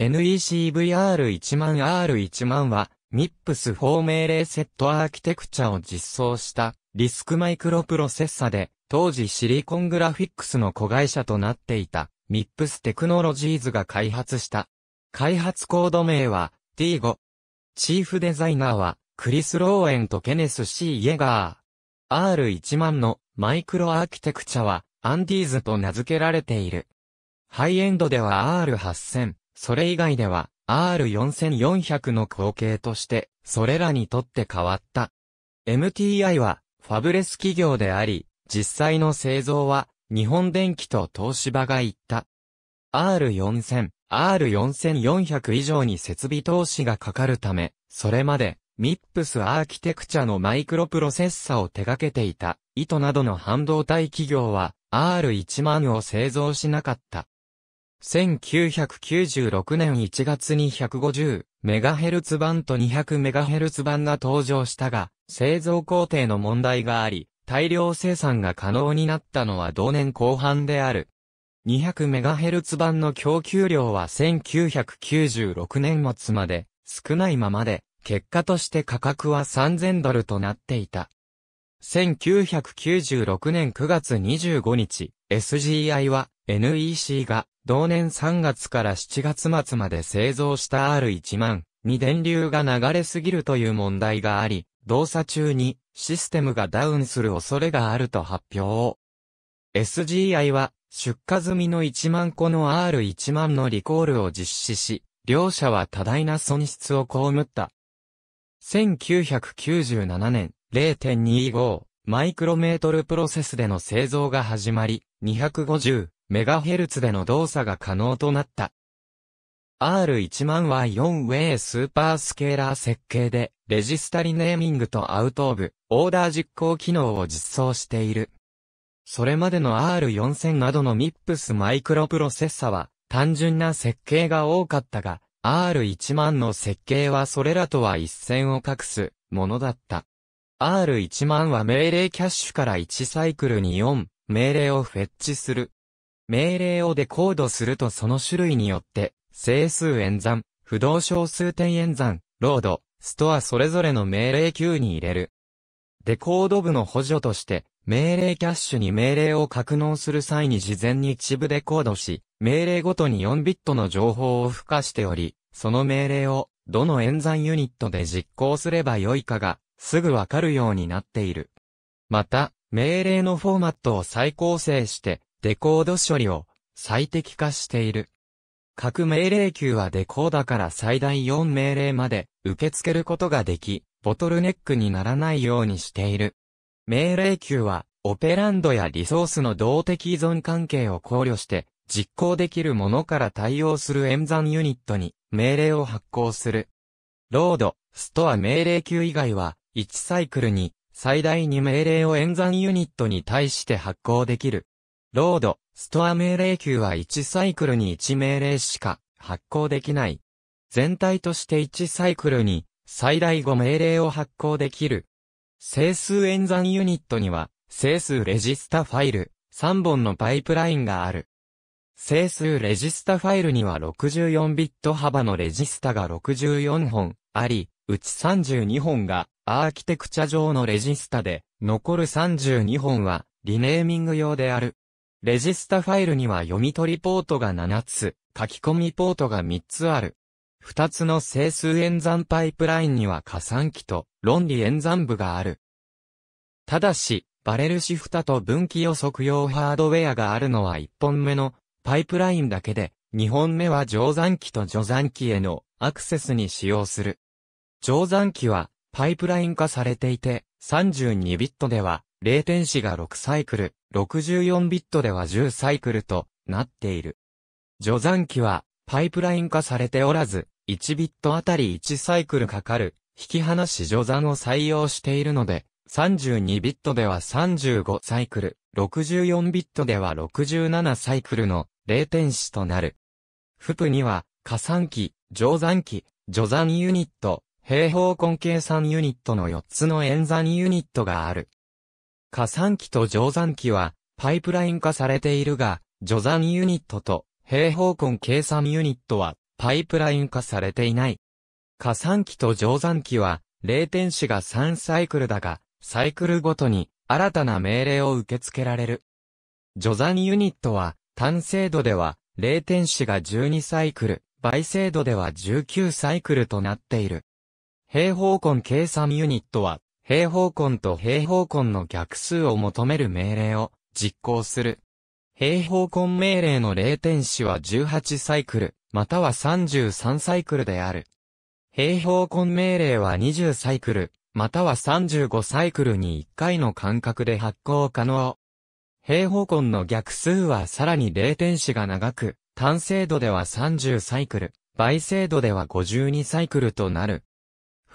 NECVR1000R1000 は、MIPS4 命令セットアーキテクチャを実装したリスクマイクロプロセッサで、当時シリコングラフィックスの子会社となっていた MIPS テクノロジーズが開発した。開発コード名は T5。チーフデザイナーはクリス・ローエンとケネス・ C・ イエガー。R10000 のマイクロアーキテクチャはアンディーズと名付けられている。ハイエンドでは R8000、それ以外では R4400 の後継として、それらにとって変わった。MTI はファブレス企業であり、実際の製造は日本電機と東芝が言った。R4000、R4400 以上に設備投資がかかるため、それまで MIPS アーキテクチャのマイクロプロセッサを手掛けていた、糸などの半導体企業は R10000 を製造しなかった。1996年1月に 150MHz 版と 200MHz 版が登場したが、製造工程の問題があり、大量生産が可能になったのは同年後半である。200MHz 版の供給量は1996年末まで少ないままで、結果として価格は3000ドルとなっていた。1996年9月25日、SGI は NEC が同年3月から7月末まで製造した R1 万に電流が流れすぎるという問題があり、動作中にシステムがダウンする恐れがあると発表。SGI は出荷済みの1万個の R1 万のリコールを実施し、両社は多大な損失を被った。1997年0.25マイクロメートルプロセスでの製造が始まり、250メガヘルツでの動作が可能となった。R1000 は 4way スーパースケーラー設計で、レジスタリネーミングとアウトオブ、オーダー実行機能を実装している。それまでの R4000 などの MIPS マイクロプロセッサは、単純な設計が多かったが、R1000 の設計はそれらとは一線を画すものだった。R10000 は命令キャッシュから1サイクルに4命令をフェッチする。命令をデコードするとその種類によって、整数演算、不動小数点演算、ロード、ストアそれぞれの命令 Q に入れる。デコード部の補助として、命令キャッシュに命令を格納する際に事前に一部デコードし、命令ごとに4ビットの情報を付加しており、その命令をどの演算ユニットで実行すればよいかが、すぐわかるようになっている。また、命令のフォーマットを再構成して、デコード処理を最適化している。各命令級はデコーダから最大4命令まで受け付けることができ、ボトルネックにならないようにしている。命令キューは、オペランドやリソースの動的依存関係を考慮して、実行できるものから対応する演算ユニットに命令を発行する。ロード、ストア命令キュー以外は、1サイクルに最大2命令を演算ユニットに対して発行できる。ロード、ストア命令キューは1サイクルに1命令しか発行できない。全体として1サイクルに最大5命令を発行できる。整数演算ユニットには整数レジスタファイル3本のパイプラインがある。整数レジスタファイルには64ビット幅のレジスタが64本あり、うち32本がアーキテクチャ上のレジスタで、残る32本はリネーミング用である。レジスタファイルには読み取りポートが7つ、書き込みポートが3つある。2つの整数演算パイプラインには加算機と論理演算部がある。ただし、バレルシフタと分岐予測用ハードウェアがあるのは1本目のパイプラインだけで、2本目は乗算機と助算機へのアクセスに使用する。乗算機はパイプライン化されていて、32ビットでは0点子が6サイクル、64ビットでは10サイクルとなっている。助算機はパイプライン化されておらず、1ビットあたり1サイクルかかる、引き離し助算を採用しているので、32ビットでは35サイクル、64ビットでは67サイクルの0点子となる。フプには、加算機、乗算機、助算ユニット、平方根計算ユニットの4つの演算ユニットがある。加算機と乗算機はパイプライン化されているが、助算ユニットと平方根計算ユニットはパイプライン化されていない。加算機と乗算機は、0点子が3サイクルだが、サイクルごとに新たな命令を受け付けられる。助算ユニットは、単精度では、0点子が12サイクル、倍精度では19サイクルとなっている。平方根計算ユニットは、平方根と平方根の逆数を求める命令を実行する。平方根命令の0点子は18サイクル、または33サイクルである。平方根命令は20サイクル、または35サイクルに1回の間隔で発行可能。平方根の逆数はさらに0点子が長く、単精度では30サイクル、倍精度では52サイクルとなる。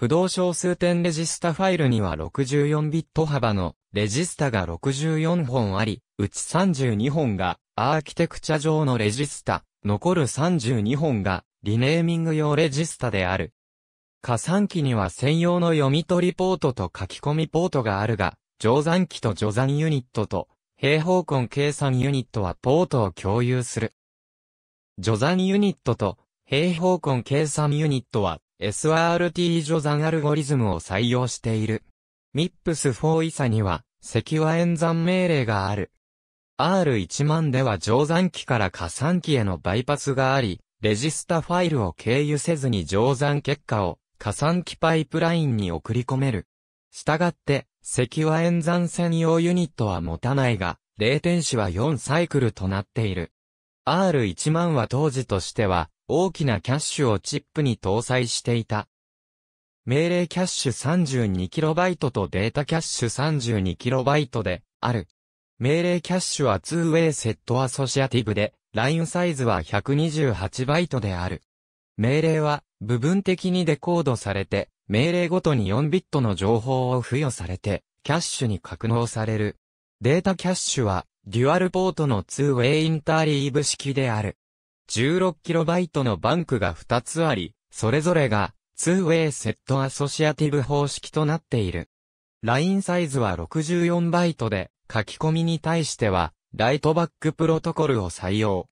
不動小数点レジスタファイルには64ビット幅のレジスタが64本あり、うち32本がアーキテクチャ上のレジスタ、残る32本がリネーミング用レジスタである。加算機には専用の読み取りポートと書き込みポートがあるが、乗算機と助算ユニットと平方根計算ユニットはポートを共有する。助算ユニットと平方根計算ユニットは SRT 助算アルゴリズムを採用している。MIPS4 イサには積和演算命令がある。R1 万では乗算機から加算機へのバイパスがあり、レジスタファイルを経由せずに乗算結果を加算機パイプラインに送り込める。したがって、積和演算専用ユニットは持たないが、0点子は4サイクルとなっている。R1 万は当時としては、大きなキャッシュをチップに搭載していた。命令キャッシュ 32KB とデータキャッシュ 32KB である。命令キャッシュは 2way セットアソシアティブで、ラインサイズは 128B である。命令は部分的にデコードされて、命令ごとに4ビットの情報を付与されて、キャッシュに格納される。データキャッシュは、デュアルポートの 2way インターリーブ式である。16KB のバンクが2つあり、それぞれが 2way セットアソシアティブ方式となっている。ラインサイズは 64B で、書き込みに対しては、ライトバックプロトコルを採用。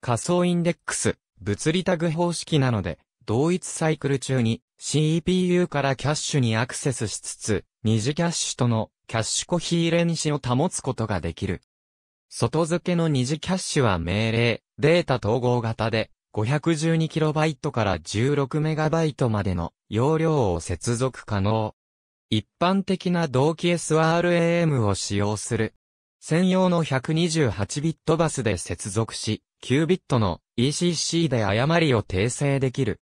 仮想インデックス、物理タグ方式なので、同一サイクル中に CPU からキャッシュにアクセスしつつ、二次キャッシュとのキャッシュコヒーレンシを保つことができる。外付けの二次キャッシュは命令、データ統合型で 512KB から 16MB までの容量を接続可能。一般的な同期 SRAM を使用する。専用の128ビットバスで接続し、9ビットの ECC で誤りを訂正できる。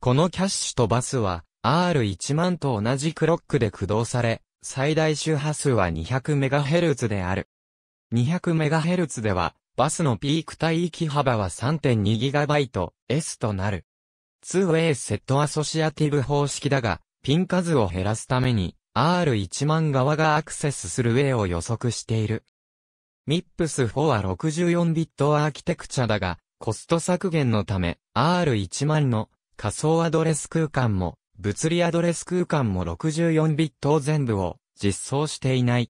このキャッシュとバスは R1 万と同じクロックで駆動され、最大周波数は 200MHz である。200MHz では、バスのピーク帯域幅は 3.2GB S となる。2way セットアソシアティブ方式だが、ピン数を減らすために、R1 万側がアクセスする way を予測している。MIPS4 は64ビットアーキテクチャだが、コスト削減のため、R1 万の仮想アドレス空間も、物理アドレス空間も64ビット全部を実装していない。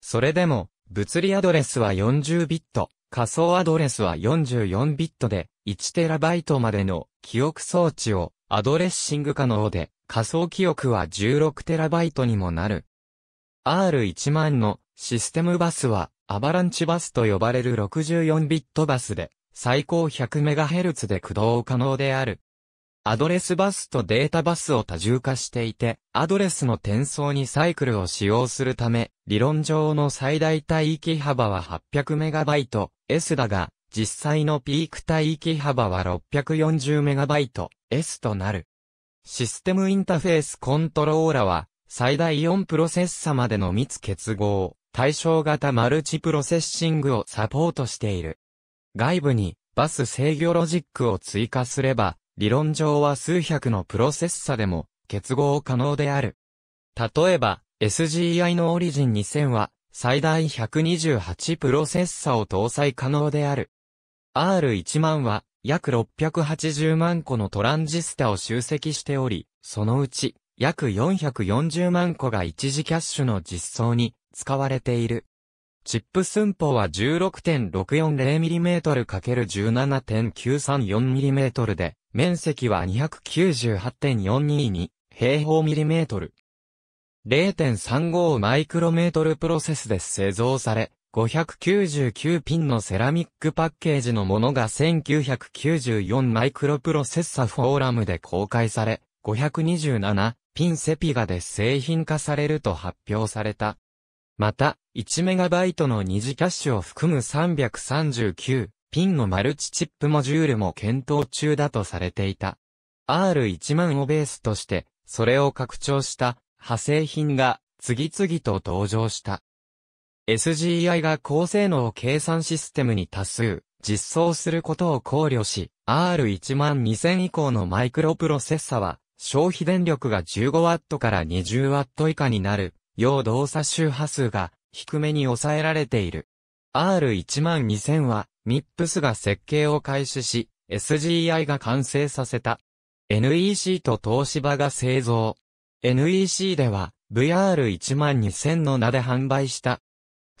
それでも、物理アドレスは40ビット、仮想アドレスは44ビットで、1TB までの記憶装置をアドレッシング可能で、仮想記憶は 16TB にもなる。R1 万のシステムバスは、アバランチバスと呼ばれる64ビットバスで、最高 100MHz で駆動可能である。アドレスバスとデータバスを多重化していて、アドレスの転送にサイクルを使用するため、理論上の最大帯域幅は 800MB S だが、実際のピーク帯域幅は 640MB S となる。システムインターフェースコントローラは、最大4プロセッサまでの密結合、対称型マルチプロセッシングをサポートしている。外部にバス制御ロジックを追加すれば、理論上は数百のプロセッサでも結合可能である。例えば、SGI の Origin 2000は最大128プロセッサを搭載可能である。R1 万は約680万個のトランジスタを集積しており、そのうち約440万個が一時キャッシュの実装に使われている。チップ寸法は 16.640mm×17.934mm で、面積は298.422平方ミリメートル。0.35マイクロメートルプロセスで製造され、599ピンのセラミックパッケージのものが1994マイクロプロセッサフォーラムで公開され、527ピンセピガで製品化されると発表された。また、1MB の二次キャッシュを含む339ピンのマルチチップモジュールも検討中だとされていた。R1000 をベースとして、それを拡張した派生品が次々と登場した。SGI が高性能計算システムに多数実装することを考慮し、R12000 以降のマイクロプロセッサは消費電力が 15W から 20W 以下になるよう動作周波数が低めに抑えられている。R12000 は MIPS が設計を開始し、SGI が完成させた。NEC と東芝が製造。NEC では VR12000 の名で販売した。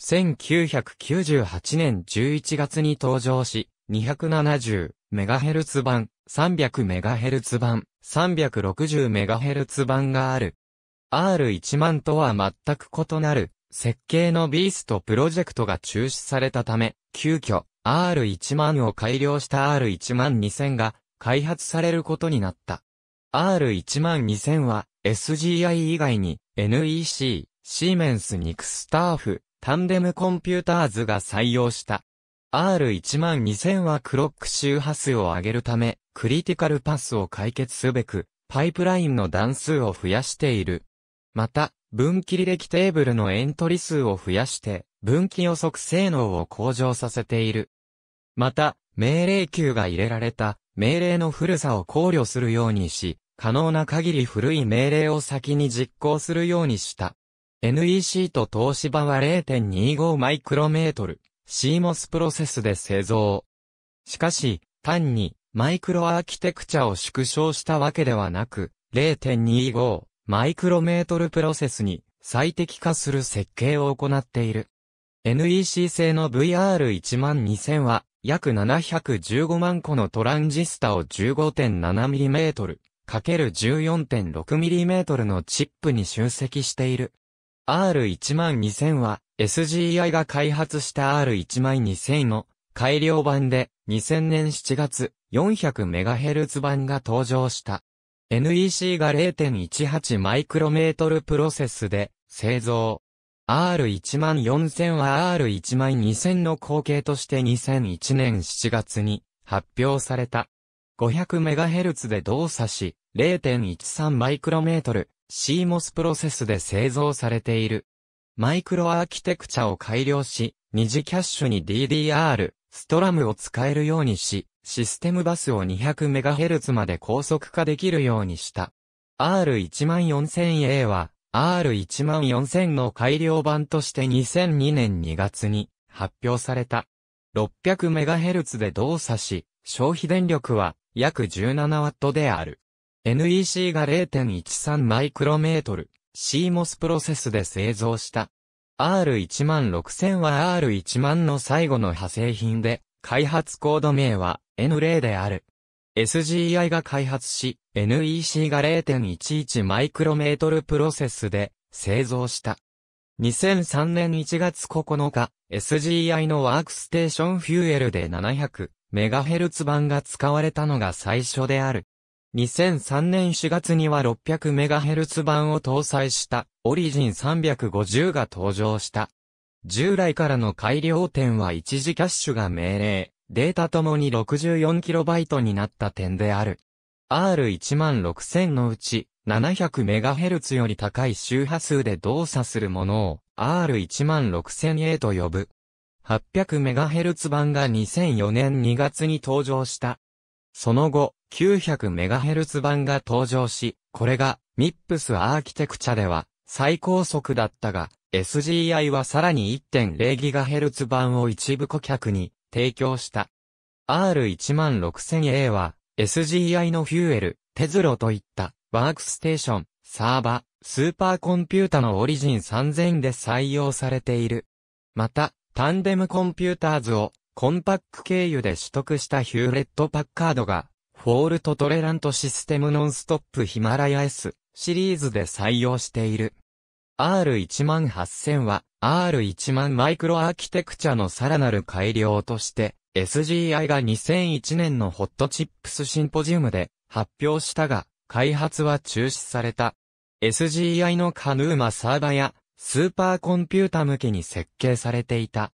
1998年11月に登場し、270MHz 版、300MHz 版、360MHz 版がある。R1 とは全く異なる、設計のビーストプロジェクトが中止されたため、急遽、R1 0を改良した R12000 が開発されることになった。R12000 は SGI 以外に NEC、シーメンスニクスターフ、タンデムコンピューターズが採用した。R12000 はクロック周波数を上げるため、クリティカルパスを解決すべく、パイプラインの段数を増やしている。また、分岐履歴テーブルのエントリ数を増やして、分岐予測性能を向上させている。また、命令級が入れられた命令の古さを考慮するようにし、可能な限り古い命令を先に実行するようにした。NEC と東芝は0.25マイクロメートル、CMOS プロセスで製造。しかし、単にマイクロアーキテクチャを縮小したわけではなく、0.25マイクロメートルプロセスに最適化する設計を行っている。NEC 製の VR12000 は約715万個のトランジスタを 15.7mm、×14.6mm のチップに集積している。R12000 は SGI が開発した R12000 の改良版で2000年7月 400MHz 版が登場した。NEC が0.18マイクロメートルプロセスで製造。R14000 は R12000 の後継として2001年7月に発表された。500MHz で動作し、0.13マイクロメートル、CMOS プロセスで製造されている。マイクロアーキテクチャを改良し、二次キャッシュに DDR、ストラムを使えるようにし、システムバスを 200MHz まで高速化できるようにした。R14000A は R14000 の改良版として2002年2月に発表された。600MHz で動作し、消費電力は約 17W である。NEC が0.13マイクロメートル、CMOS プロセスで製造した。R16000 は R10000 の最後の派生品で、開発コード名は N0 である。SGI が開発し、NEC が0.11マイクロメートルプロセスで製造した。2003年1月9日、SGI のワークステーション Fuel で 700MHz 版が使われたのが最初である。2003年4月には 600MHz 版を搭載した Origin 350が登場した。従来からの改良点は一次キャッシュが命令、データともに 64KB になった点である。R16000 のうち 700MHz より高い周波数で動作するものを R16000A と呼ぶ。800MHz 版が2004年2月に登場した。その後、900MHz 版が登場し、これが MIPS アーキテクチャでは最高速だったが、SGI はさらに 1.0GHz 版を一部顧客に提供した。R16000A は SGI の Fuel、Tezro といったワークステーション、サーバ、スーパーコンピュータの Origin 3000で採用されている。また、タンデムコンピューターズをコンパック経由で取得したヒューレット・パッカードが、フォールトトレラントシステムノンストップヒマラヤ S シリーズで採用している。R18000 は R1 0マイクロアーキテクチャのさらなる改良として SGI が2001年の Hot Chips シンポジウムで発表したが、開発は中止された。SGI の ccNUMA サーバやスーパーコンピュータ向けに設計されていた。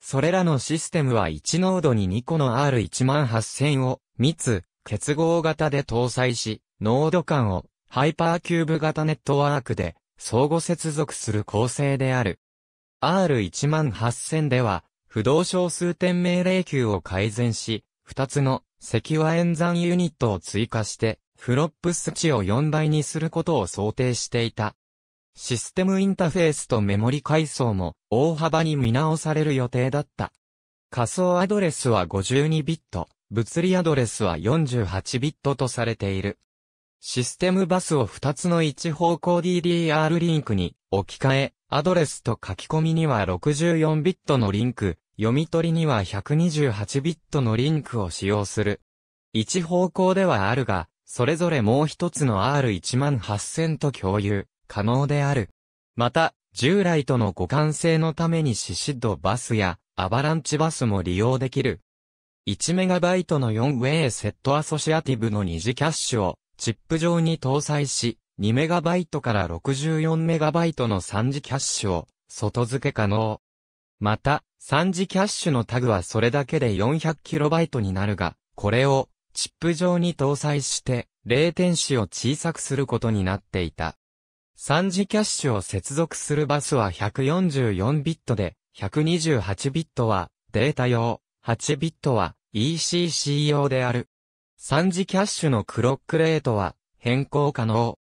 それらのシステムは1ノードに2個の R18000 を密結合型で搭載し、ノード間をハイパーキューブ型ネットワークで相互接続する構成である。R18000 では、浮動小数点命令キューを改善し、2つの積和演算ユニットを追加して、 FLOPS 値を4倍にすることを想定していた。システムインターフェースとメモリ階層も大幅に見直される予定だった。仮想アドレスは52ビット、物理アドレスは48ビットとされている。システムバスを2つの一方向 DDR リンクに置き換え、アドレスと書き込みには64ビットのリンク、読み取りには128ビットのリンクを使用する。一方向ではあるが、それぞれもう一つの R18000 と共有、可能である。また、従来との互換性のためにシシッドバスやアバランチバスも利用できる。1MB の 4way セットアソシアティブの二次キャッシュをチップ上に搭載し、2MB から 64MB の3次キャッシュを外付け可能。また、3次キャッシュのタグはそれだけで 400KB になるが、これをチップ上に搭載して、0点子を小さくすることになっていた。3次キャッシュを接続するバスは144ビットで、128ビットはデータ用、8ビットは ECC 用である。3次キャッシュのクロックレートは変更可能。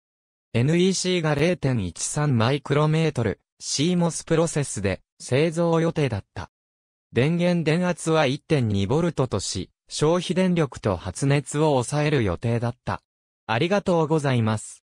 NEC が0.13マイクロメートル CMOS プロセスで製造予定だった。電源電圧は 1.2V とし、消費電力と発熱を抑える予定だった。ありがとうございます。